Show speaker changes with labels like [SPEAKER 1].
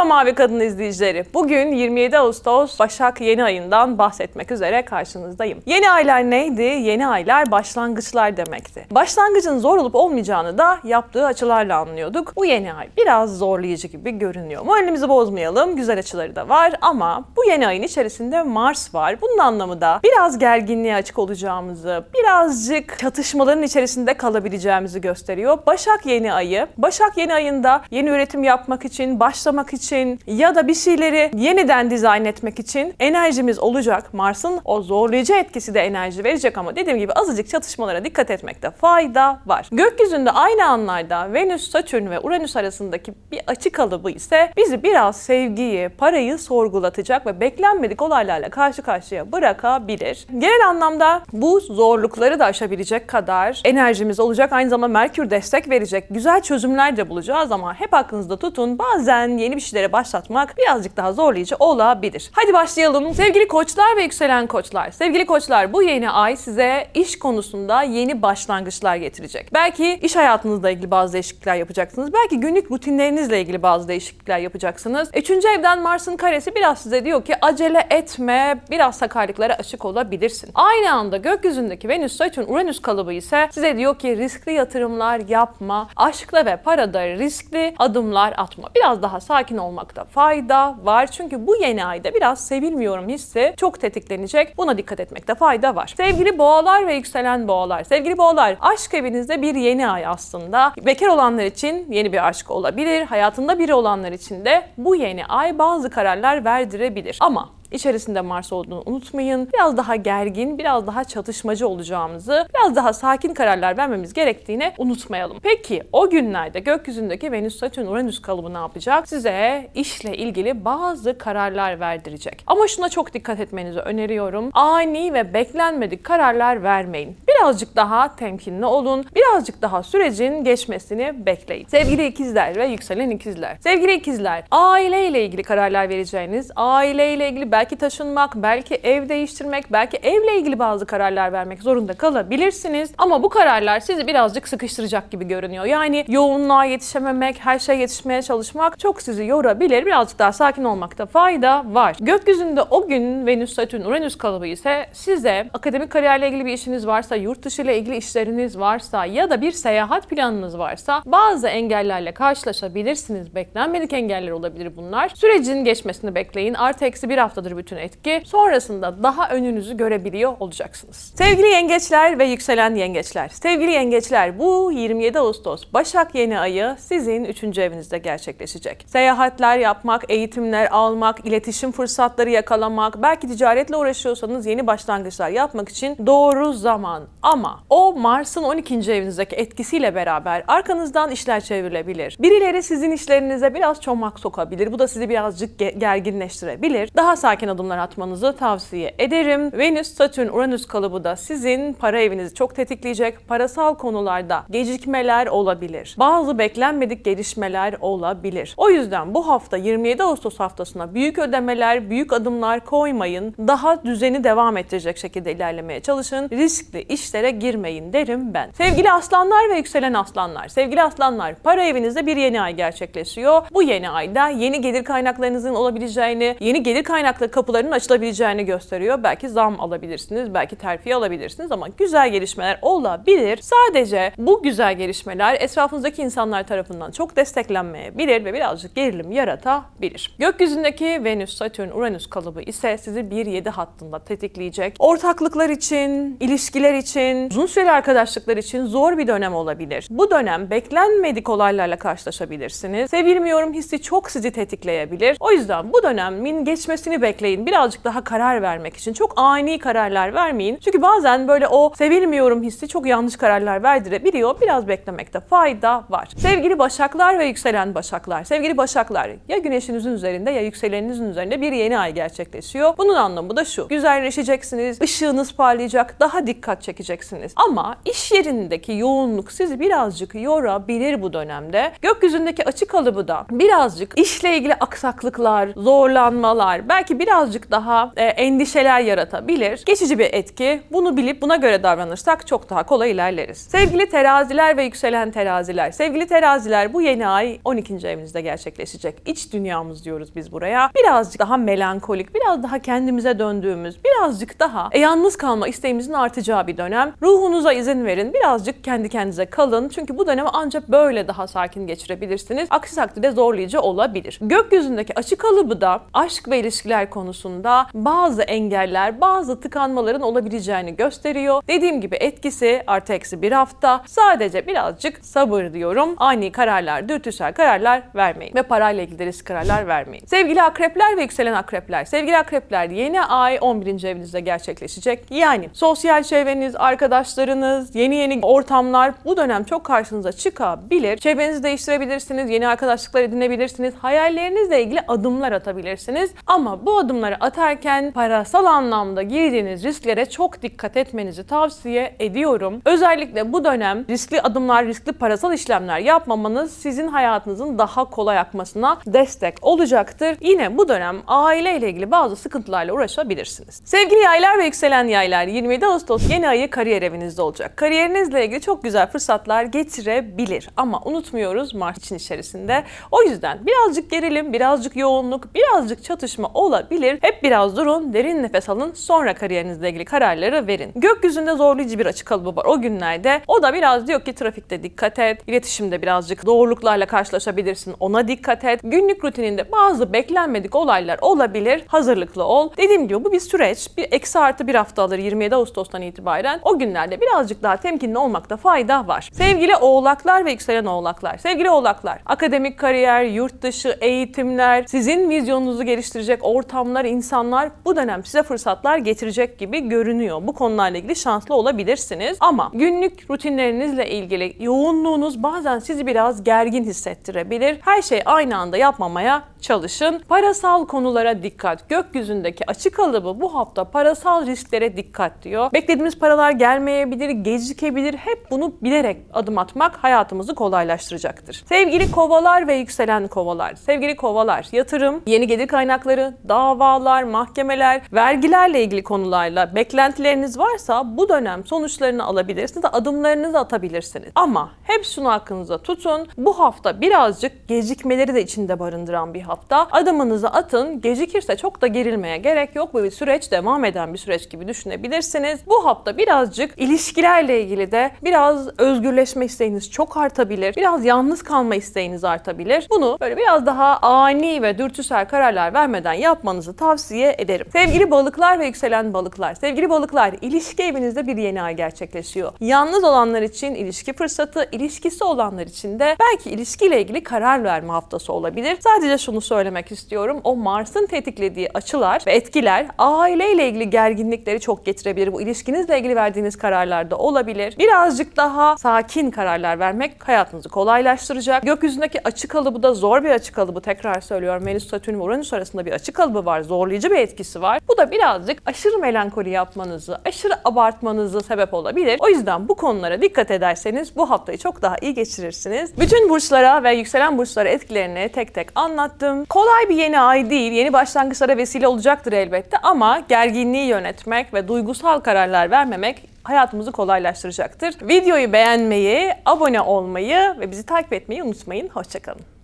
[SPEAKER 1] Merhaba Mavi Kadın izleyicileri. Bugün 27 Ağustos Başak yeni ayından bahsetmek üzere karşınızdayım. Yeni aylar neydi? Yeni aylar başlangıçlar demekti. Başlangıcın zor olup olmayacağını da yaptığı açılarla anlıyorduk. Bu yeni ay biraz zorlayıcı gibi görünüyor. Moralimizi bozmayalım. Güzel açıları da var ama bu yeni ayın içerisinde Mars var. Bunun anlamı da biraz gerginliğe açık olacağımızı, birazcık çatışmaların içerisinde kalabileceğimizi gösteriyor. Başak yeni ayı. Başak yeni ayında yeni üretim yapmak için, başlamak için ya da bir şeyleri yeniden dizayn etmek için enerjimiz olacak. Mars'ın o zorlayıcı etkisi de enerji verecek ama dediğim gibi azıcık çatışmalara dikkat etmekte fayda var. Gökyüzünde aynı anlarda Venüs, Satürn ve Uranüs arasındaki bir açı kalıbı ise bizi biraz sevgiyi, parayı sorgulatacak ve beklenmedik olaylarla karşı karşıya bırakabilir. Genel anlamda bu zorlukları da aşabilecek kadar enerjimiz olacak. Aynı zamanda Merkür destek verecek. Güzel çözümler de bulacağız ama hep aklınızda tutun bazen yeni bir şeylere başlatmak birazcık daha zorlayıcı olabilir. Hadi başlayalım. Sevgili koçlar ve yükselen koçlar. Sevgili koçlar bu yeni ay size iş konusunda yeni başlangıçlar getirecek. Belki iş hayatınızla ilgili bazı değişiklikler yapacaksınız. Belki günlük rutinlerinizle ilgili bazı değişiklikler yapacaksınız. Üçüncü evden Mars'ın karesi biraz size diyor ki acele etme, biraz sakarlıklara açık olabilirsin. Aynı anda gökyüzündeki Venüs, Satürn, Uranüs kalıbı ise size diyor ki riskli yatırımlar yapma, aşkla ve parada riskli adımlar atma. Biraz daha sakin olmakta fayda var. Çünkü bu yeni ayda biraz sevilmiyorum hissi çok tetiklenecek. Buna dikkat etmekte fayda var. Sevgili boğalar ve yükselen boğalar. Sevgili boğalar, aşk evinizde bir yeni ay aslında. Bekar olanlar için yeni bir aşk olabilir. Hayatında biri olanlar için de bu yeni ay bazı kararlar verdirebilir. Ama içerisinde Mars olduğunu unutmayın. Biraz daha gergin, biraz daha çatışmacı olacağımızı, biraz daha sakin kararlar vermemiz gerektiğini unutmayalım. Peki o günlerde gökyüzündeki Venüs, Satürn, Uranüs kalıbı ne yapacak? Size işle ilgili bazı kararlar verdirecek. Ama şuna çok dikkat etmenizi öneriyorum. Ani ve beklenmedik kararlar vermeyin. Birazcık daha temkinli olun. Birazcık daha sürecin geçmesini bekleyin. Sevgili ikizler ve yükselen ikizler. Sevgili ikizler, aileyle ilgili kararlar vereceğiniz, aileyle ilgili belki taşınmak, belki ev değiştirmek, belki evle ilgili bazı kararlar vermek zorunda kalabilirsiniz. Ama bu kararlar sizi birazcık sıkıştıracak gibi görünüyor. Yani yoğunluğa yetişememek, her şeye yetişmeye çalışmak çok sizi yorabilir. Birazcık daha sakin olmakta fayda var. Gökyüzünde o gün Venüs, Satürn, Uranüs kalıbı ise size akademik kariyerle ilgili bir işiniz varsa, yurt dışı ile ilgili işleriniz varsa ya da bir seyahat planınız varsa bazı engellerle karşılaşabilirsiniz. Beklenmedik engeller olabilir bunlar. Sürecin geçmesini bekleyin. Artı eksi bir haftadır bütün etki. Sonrasında daha önünüzü görebiliyor olacaksınız. Sevgili yengeçler ve yükselen yengeçler. Sevgili yengeçler bu 27 Ağustos Başak yeni ayı sizin 3. evinizde gerçekleşecek. Seyahatler yapmak, eğitimler almak, iletişim fırsatları yakalamak, belki ticaretle uğraşıyorsanız yeni başlangıçlar yapmak için doğru zaman. Ama o Mars'ın 12. evinizdeki etkisiyle beraber arkanızdan işler çevrilebilir. Birileri sizin işlerinize biraz çomak sokabilir. Bu da sizi birazcık gerginleştirebilir. Daha sakin adımlar atmanızı tavsiye ederim. Venüs, Satürn, Uranüs kalıbı da sizin para evinizi çok tetikleyecek. Parasal konularda gecikmeler olabilir. Bazı beklenmedik gelişmeler olabilir. O yüzden bu hafta 27 Ağustos haftasına büyük ödemeler, büyük adımlar koymayın. Daha düzeni devam ettirecek şekilde ilerlemeye çalışın. Riskli işlere girmeyin derim ben. Sevgili aslanlar ve yükselen aslanlar. Sevgili aslanlar, para evinizde bir yeni ay gerçekleşiyor. Bu yeni ayda yeni gelir kaynaklarınızın olabileceğini, yeni gelir kaynaklı kapılarının açılabileceğini gösteriyor. Belki zam alabilirsiniz, belki terfi alabilirsiniz ama güzel gelişmeler olabilir. Sadece bu güzel gelişmeler etrafınızdaki insanlar tarafından çok desteklenmeyebilir ve birazcık gerilim yaratabilir. Gökyüzündeki Venüs, Satürn, Uranüs kalıbı ise sizi 1-7 hattında tetikleyecek. Ortaklıklar için, ilişkiler için, uzun süreli arkadaşlıklar için zor bir dönem olabilir. Bu dönem beklenmedik olaylarla karşılaşabilirsiniz. Sevilmiyorum hissi çok sizi tetikleyebilir. O yüzden bu dönemin geçmesini bekleyin. Birazcık daha karar vermek için. Çok ani kararlar vermeyin. Çünkü bazen böyle o sevilmiyorum hissi çok yanlış kararlar verdirebiliyor. Biraz beklemekte fayda var. Sevgili Başaklar ve yükselen Başaklar. Sevgili Başaklar ya güneşinizin üzerinde ya yükseleninizin üzerinde bir yeni ay gerçekleşiyor. Bunun anlamı da şu. Güzelleşeceksiniz, ışığınız parlayacak, daha dikkat çekecek geçireceksiniz. Ama iş yerindeki yoğunluk sizi birazcık yorabilir bu dönemde. Gökyüzündeki açık kalıbı da birazcık işle ilgili aksaklıklar, zorlanmalar, belki birazcık daha e, endişeler yaratabilir. Geçici bir etki. Bunu bilip buna göre davranırsak çok daha kolay ilerleriz. Sevgili teraziler ve yükselen teraziler. Sevgili teraziler bu yeni ay 12. evinizde gerçekleşecek. İç dünyamız diyoruz biz buraya. Birazcık daha melankolik, biraz daha kendimize döndüğümüz, birazcık daha e, yalnız kalma isteğimizin artacağı bir dönem. Ruhunuza izin verin. Birazcık kendi kendinize kalın. Çünkü bu dönemi ancak böyle daha sakin geçirebilirsiniz. Aksi takdirde zorlayıcı olabilir. Gökyüzündeki açık kalıbı da aşk ve ilişkiler konusunda bazı engeller, bazı tıkanmaların olabileceğini gösteriyor. Dediğim gibi etkisi artı eksi bir hafta. Sadece birazcık sabır diyorum. Ani kararlar, dürtüsel kararlar vermeyin. Ve parayla ilgili risk kararlar vermeyin. Sevgili akrepler ve yükselen akrepler. Sevgili akrepler yeni ay 11. evinizde gerçekleşecek. Yani sosyal çevreniz, arkadaşlarınız, yeni yeni ortamlar bu dönem çok karşınıza çıkabilir. Çevrenizi değiştirebilirsiniz, yeni arkadaşlıklar edinebilirsiniz, hayallerinizle ilgili adımlar atabilirsiniz. Ama bu adımları atarken parasal anlamda girdiğiniz risklere çok dikkat etmenizi tavsiye ediyorum. Özellikle bu dönem riskli adımlar, riskli parasal işlemler yapmamanız sizin hayatınızın daha kolay akmasına destek olacaktır. Yine bu dönem aile ile ilgili bazı sıkıntılarla uğraşabilirsiniz. Sevgili yaylar ve yükselen yaylar 27 Ağustos yeni ayı kariyer evinizde olacak. Kariyerinizle ilgili çok güzel fırsatlar getirebilir ama unutmuyoruz Mart için içerisinde. O yüzden birazcık gerilim, birazcık yoğunluk, birazcık çatışma olabilir. Hep biraz durun, derin nefes alın, sonra kariyerinizle ilgili kararları verin. Gökyüzünde zorlayıcı bir açık kalıbı var o günlerde. O da biraz diyor ki trafikte dikkat et, iletişimde birazcık zorluklarla karşılaşabilirsin, ona dikkat et. Günlük rutininde bazı beklenmedik olaylar olabilir, hazırlıklı ol. Dediğim gibi bu bir süreç, bir eksi artı bir hafta alır 27 Ağustos'tan itibaren. Günlerde birazcık daha temkinli olmakta fayda var. Sevgili oğlaklar ve yükselen oğlaklar, sevgili oğlaklar, akademik kariyer, yurt dışı eğitimler, sizin vizyonunuzu geliştirecek ortamlar, insanlar bu dönem size fırsatlar getirecek gibi görünüyor. Bu konularla ilgili şanslı olabilirsiniz. Ama günlük rutinlerinizle ilgili yoğunluğunuz bazen sizi biraz gergin hissettirebilir. Her şey aynı anda yapmamaya çalışın. Parasal konulara dikkat. Gökyüzündeki açık kalıbı bu hafta parasal risklere dikkat diyor. Beklediğimiz paralar gelmeyebilir, gecikebilir. Hep bunu bilerek adım atmak hayatımızı kolaylaştıracaktır. Sevgili kovalar ve yükselen kovalar. Sevgili kovalar, yatırım, yeni gelir kaynakları, davalar, mahkemeler, vergilerle ilgili konularla beklentileriniz varsa bu dönem sonuçlarını alabilirsiniz, adımlarınızı atabilirsiniz. Ama hep şunu aklınıza tutun. Bu hafta birazcık gecikmeleri de içinde barındıran bir hafta. Adımınızı atın. Gecikirse çok da gerilmeye gerek yok. Bu bir süreç devam eden bir süreç gibi düşünebilirsiniz. Bu hafta birazcık ilişkilerle ilgili de biraz özgürleşme isteğiniz çok artabilir. Biraz yalnız kalma isteğiniz artabilir. Bunu böyle biraz daha ani ve dürtüsel kararlar vermeden yapmanızı tavsiye ederim. Sevgili balıklar ve yükselen balıklar. Sevgili balıklar, ilişki evinizde bir yeni ay gerçekleşiyor. Yalnız olanlar için ilişki fırsatı, ilişkisi olanlar için de belki ilişkiyle ilgili karar verme haftası olabilir. Sadece şunu söylemek istiyorum. O Mars'ın tetiklediği açılar ve etkiler aileyle ilgili gerginlikleri çok getirebilir. Bu ilişkinizle ilgili verdiğiniz kararlarda olabilir. Birazcık daha sakin kararlar vermek hayatınızı kolaylaştıracak. Gökyüzündeki açık kalıbı da zor bir açık kalıbı. Tekrar söylüyorum. Venüs, Satürn ve Uranüs arasında bir açık kalıbı var. Zorlayıcı bir etkisi var. Bu da birazcık aşırı melankoli yapmanızı, aşırı abartmanızı sebep olabilir. O yüzden bu konulara dikkat ederseniz bu haftayı çok daha iyi geçirirsiniz. Bütün burçlara ve yükselen burçlara etkilerini tek tek anlattım. Kolay bir yeni ay değil. Yeni başlangıçlara vesile olacaktır elbette ama gerginliği yönetmek ve duygusal kararlar vermemek hayatımızı kolaylaştıracaktır. Videoyu beğenmeyi, abone olmayı ve bizi takip etmeyi unutmayın. Hoşçakalın.